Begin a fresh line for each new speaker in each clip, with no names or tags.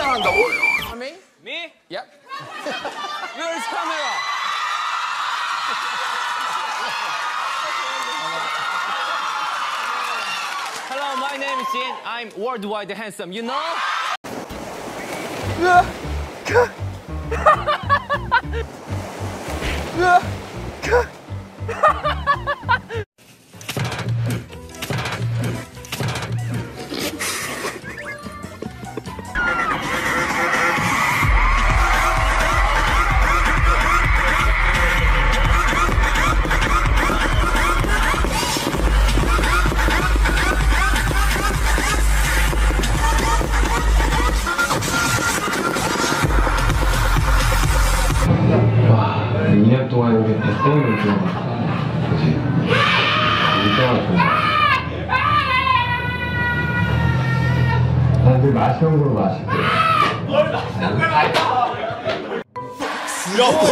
딴딴한다. Me?
Me?
Yep.
Where's camera? Hello, my name is Jin. I'm worldwide handsome. You know?
동안 이게 백성을 좀 그지 일정하고 사람들이 맛있는 걸로 마시고. 뭘 맛있는 걸 마셔 부럽고.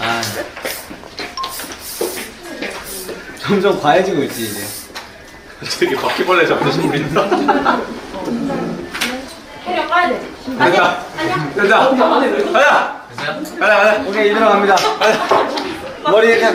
아.
점점 과해지고 있지 이제.
저기 바퀴벌레 잡는 소리다.
해력 까야 돼. 가자. 가자. 가자. 가자. 오케이 이대로 갑니다. 머리 이렇게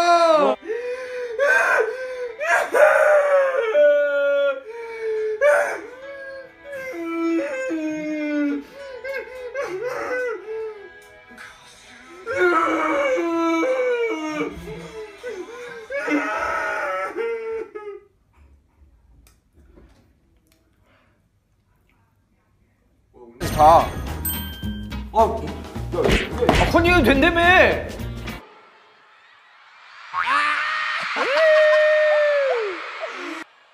가. 어,
아, 야,
아,
컨닝 된다며!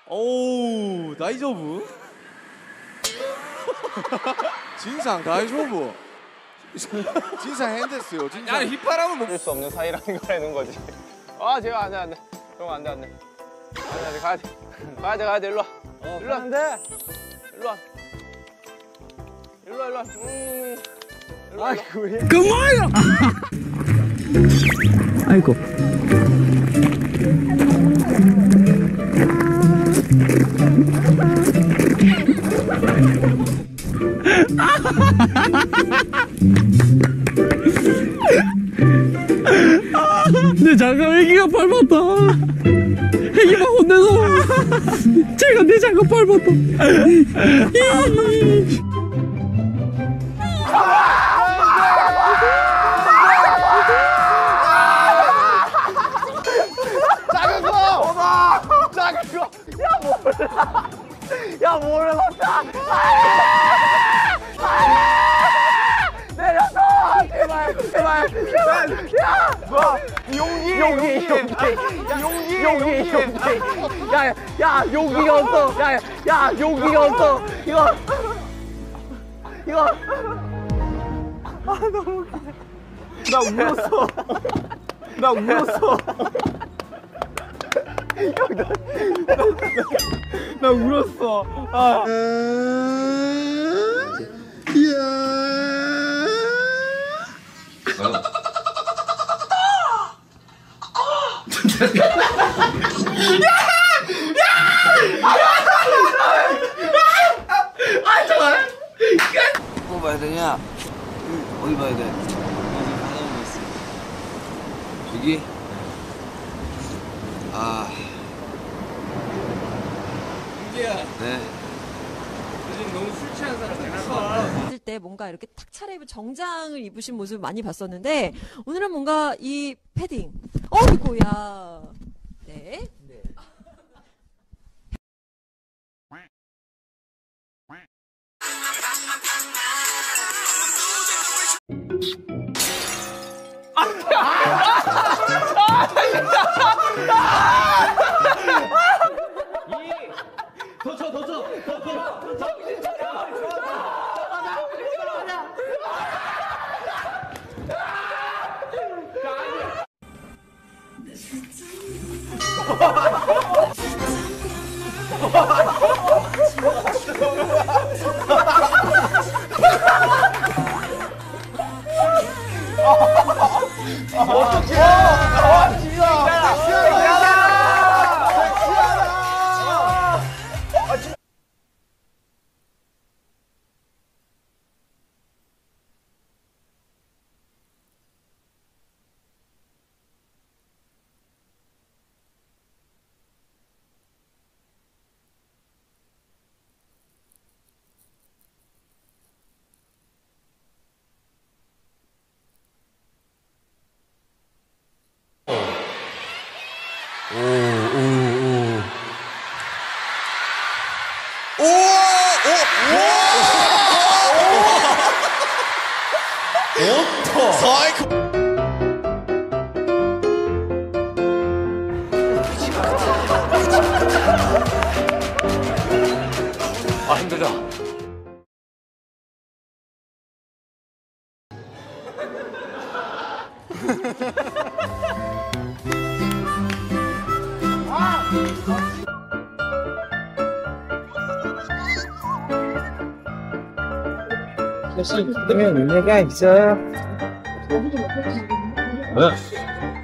오우, 다이저브? 진상 다이저브? 진상 핸드스요, 진상. 야, 힙합하면 못...
뭐 수 없는 사이라는 걸 해놓은 거지. 아, 제발 안 돼, 안 돼. 형, 안 돼, 안 돼. 안 돼, 안 돼, 가야 돼. 가야 돼, 가야 돼, 일로 와. 어, 일로 와. 안 돼. 일로 와. 일로 일로. 음. 일로 아이고 예. 왜?
그만요. 아이고. 근데 잠깐 애기가 밟았다 애기가 혼내서 제가 내 장갑 밟았다
작은 거! 어머! 작은 거!
야 몰라! 야 몰라! 내려서! 제발! 제발! 제발! 야! 뭐? 용기! 용기! 용기! 용기! 용기! 야! 야! 용기가 없어! 야! 야! 용기가 없어! 이거! 이거! 아 너무 웃기다. 나 울었어. 나 울었어. 나, 나, 나 울었어. 아.
뽑아야 되냐? 어디 봐야 돼? 지금 바라보고 있어. 저기? 아. 민기야. 네. 요즘 너무 술 취한 사람 많아. 네.
있을 때 뭔가 이렇게 탁 차려입은 정장을 입으신 모습 많이 봤었는데 오늘은 뭔가 이 패딩. 어이구야. 네.
아 힘들다.
뜨면 의미가 있어요.
네.